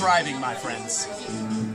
thriving, my friends.